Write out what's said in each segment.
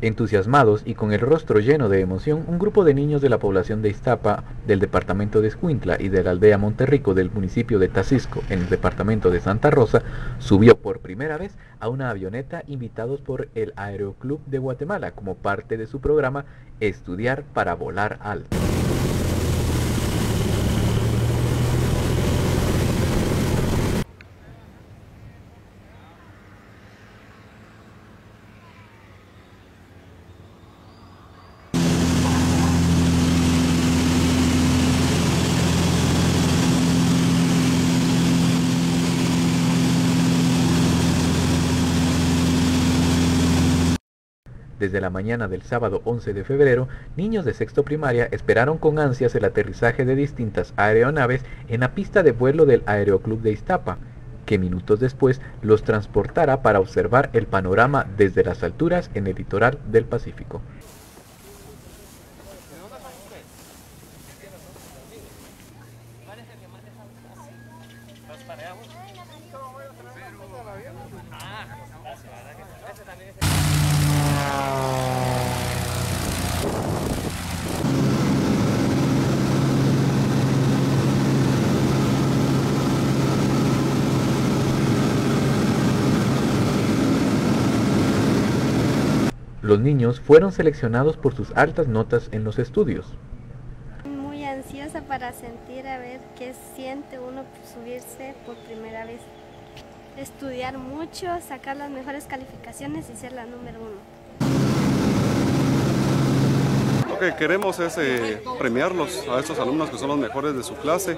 Entusiasmados y con el rostro lleno de emoción, un grupo de niños de la población de Iztapa, del departamento de Escuintla y de la aldea Monterrico del municipio de Tacisco, en el departamento de Santa Rosa, subió por primera vez a una avioneta invitados por el Aeroclub de Guatemala como parte de su programa Estudiar para volar alto. Desde la mañana del sábado 11 de febrero, niños de sexto primaria esperaron con ansias el aterrizaje de distintas aeronaves en la pista de vuelo del Aeroclub de Iztapa, que minutos después los transportará para observar el panorama desde las alturas en el litoral del Pacífico. Los niños fueron seleccionados por sus altas notas en los estudios. Muy ansiosa para sentir a ver qué siente uno subirse por primera vez. Estudiar mucho, sacar las mejores calificaciones y ser la número uno. Lo que queremos es eh, premiarlos a estos alumnos que son los mejores de su clase,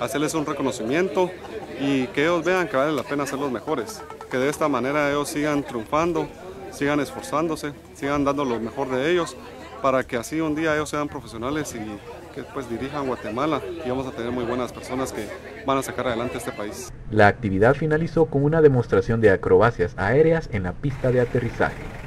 hacerles un reconocimiento y que ellos vean que vale la pena ser los mejores, que de esta manera ellos sigan triunfando sigan esforzándose, sigan dando lo mejor de ellos para que así un día ellos sean profesionales y que pues dirijan Guatemala y vamos a tener muy buenas personas que van a sacar adelante este país. La actividad finalizó con una demostración de acrobacias aéreas en la pista de aterrizaje.